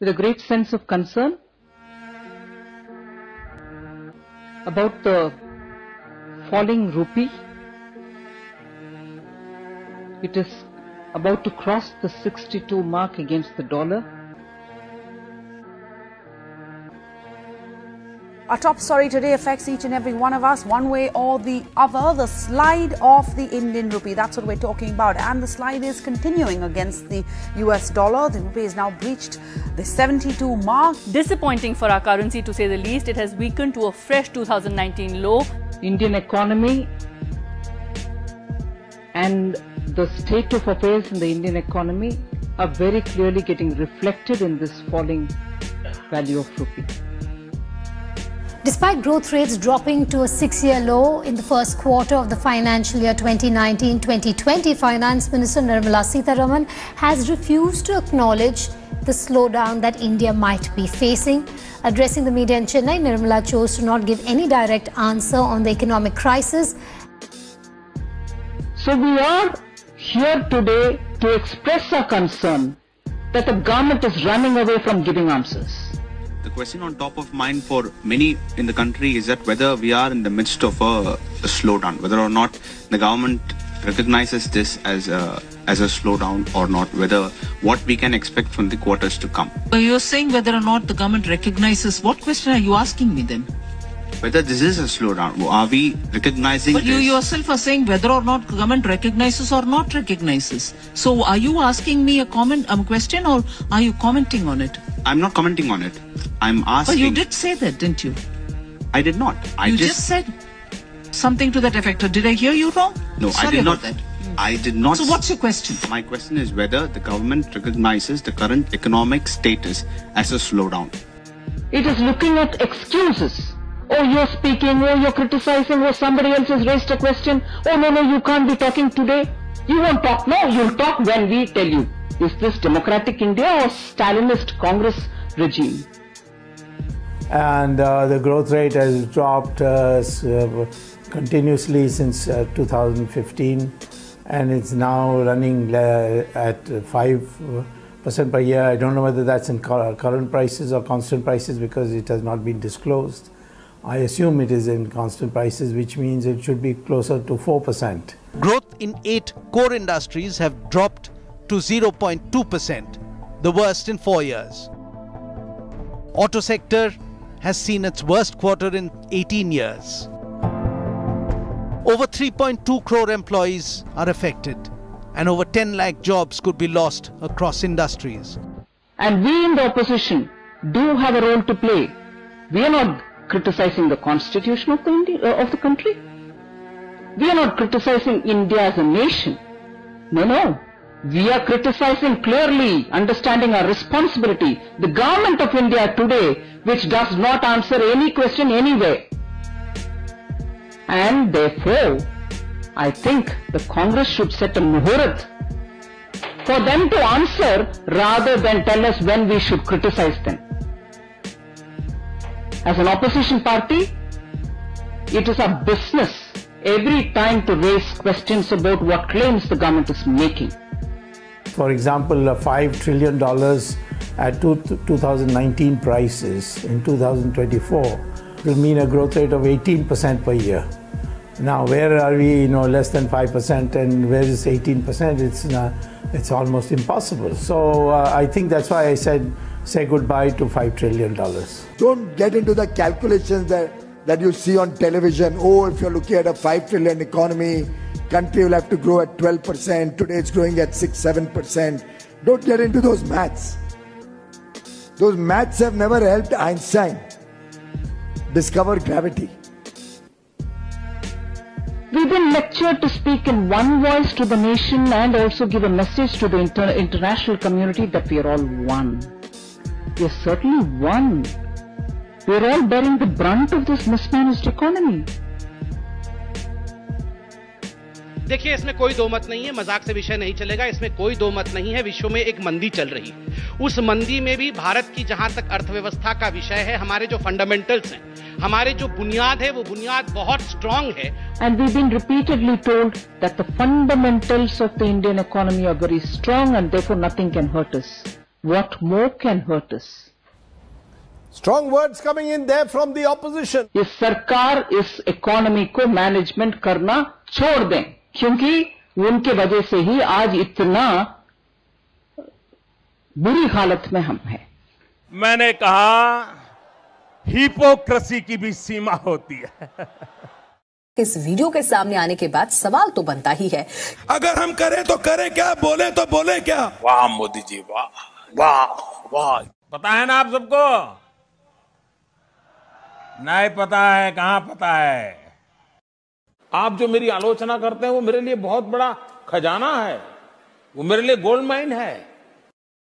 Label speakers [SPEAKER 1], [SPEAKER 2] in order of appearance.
[SPEAKER 1] with a great sense of concern about the falling rupee. It is about to cross the 62 mark against the dollar.
[SPEAKER 2] Our top story today affects each and every one of us, one way or the other. The slide of the Indian rupee, that's what we're talking about. And the slide is continuing against the US dollar. The rupee has now breached the 72 mark.
[SPEAKER 3] Disappointing for our currency to say the least. It has weakened to a fresh 2019 low.
[SPEAKER 1] Indian economy and the state of affairs in the Indian economy are very clearly getting reflected in this falling value of rupee.
[SPEAKER 4] Despite growth rates dropping to a six-year low in the first quarter of the financial year 2019-2020, Finance Minister Nirmala Sitharaman has refused to acknowledge the slowdown that India might be facing. Addressing the media in Chennai, Nirmala chose to not give any direct answer on the economic crisis.
[SPEAKER 1] So we are here today to express our concern that the government is running away from giving answers.
[SPEAKER 5] The question on top of mind for many in the country is that whether we are in the midst of a, a slowdown, whether or not the government recognizes this as a as a slowdown or not, whether what we can expect from the quarters to come.
[SPEAKER 6] You're saying whether or not the government recognizes. What question are you asking me then?
[SPEAKER 5] Whether this is a slowdown, are we recognizing
[SPEAKER 6] But you yourself are saying whether or not government recognizes or not recognizes. So are you asking me a comment, a question, or are you commenting on it?
[SPEAKER 5] I'm not commenting on it. I'm asking.
[SPEAKER 6] But you did say that, didn't you?
[SPEAKER 5] I did not. I
[SPEAKER 6] you just, said something to that effect. Or did I hear you wrong?
[SPEAKER 5] No,
[SPEAKER 6] Sorry
[SPEAKER 5] I did not.
[SPEAKER 6] That.
[SPEAKER 5] I did not.
[SPEAKER 6] So what's your question?
[SPEAKER 5] My question is whether the government recognizes the current economic status as a slowdown.
[SPEAKER 1] It is looking at excuses. Oh, you're speaking, oh, you're criticizing, oh, somebody else has raised a question. Oh, no, no, you can't be talking today. You won't talk. No, you'll talk when we tell you. Is this democratic India or Stalinist Congress regime?
[SPEAKER 7] and uh, the growth rate has dropped uh, uh, continuously since uh, 2015 and it's now running uh, at 5% per year. I don't know whether that's in current prices or constant prices because it has not been disclosed. I assume it is in constant prices, which means it should be closer to 4%.
[SPEAKER 8] Growth in eight core industries have dropped to 0.2%, the worst in four years. Auto sector has seen its worst quarter in 18 years. Over 3.2 crore employees are affected and over 10 lakh jobs could be lost across industries.
[SPEAKER 1] And we in the opposition do have a role to play. We are not criticizing the constitution of the, uh, of the country. We are not criticizing India as a nation. No, no. We are criticizing clearly, understanding our responsibility. The government of India today, which does not answer any question anyway. And therefore, I think the Congress should set a muhurat for them to answer rather than tell us when we should criticize them. As an opposition party, it is our business every time to raise questions about what claims the government is making.
[SPEAKER 7] For example, uh, $5 trillion at 2019 prices in 2024 will mean a growth rate of 18% per year. Now, where are we? You know, less than 5%, and where is 18%? It's, uh, it's almost impossible. So uh, I think that's why I said say goodbye to $5 trillion.
[SPEAKER 9] Don't get into the calculations that, that you see on television. Oh, if you're looking at a 5 trillion economy, country will have to grow at 12%. Today it's growing at 6 7%. Don't get into those maths. Those maths have never helped Einstein discover gravity.
[SPEAKER 1] We've been lectured to speak in one voice to the nation and also give a message to the inter- international community that we are all one. We are certainly one. We're all bearing the brunt of this mismanaged economy.
[SPEAKER 10] देखिए इसमें कोई दो मत नहीं है मज़ाक से विषय नहीं चलेगा इसमें कोई दो मत नहीं है विश्व में एक मंदी चल रही है। उस मंदी में भी भारत की जहाँ तक अर्थव्यवस्था का विषय है हमारे जो फंडामेंटल्स हैं हमारे जो बुनियाद है वो बुनियाद बहुत स्ट्रांग है।
[SPEAKER 1] And we been repeatedly told that the fundamentals of the Indian economy are very strong and देखो nothing can hurt us what more can hurt us
[SPEAKER 11] Strong words coming in there from the opposition.
[SPEAKER 1] ये सरकार इस economy को management करना छोड़ दें क्योंकि उनके वजह से ही आज इतना बुरी हालत में हम हैं।
[SPEAKER 12] मैंने कहा हिपोक्रेसी की भी सीमा होती है।
[SPEAKER 13] इस वीडियो के सामने आने के बाद सवाल तो बनता ही है।
[SPEAKER 14] अगर हम करें तो करें क्या बोले तो बोले क्या?
[SPEAKER 12] वाह मोदी जी वाह वाह वाह। पता है ना आप सबको नहीं पता है, कहाँ पता है? आप जो मेरी आलोचना करते हैं, वो मेरे लिए बहुत बड़ा खजाना है। वो मेरे लिए गोल्ड माइन है।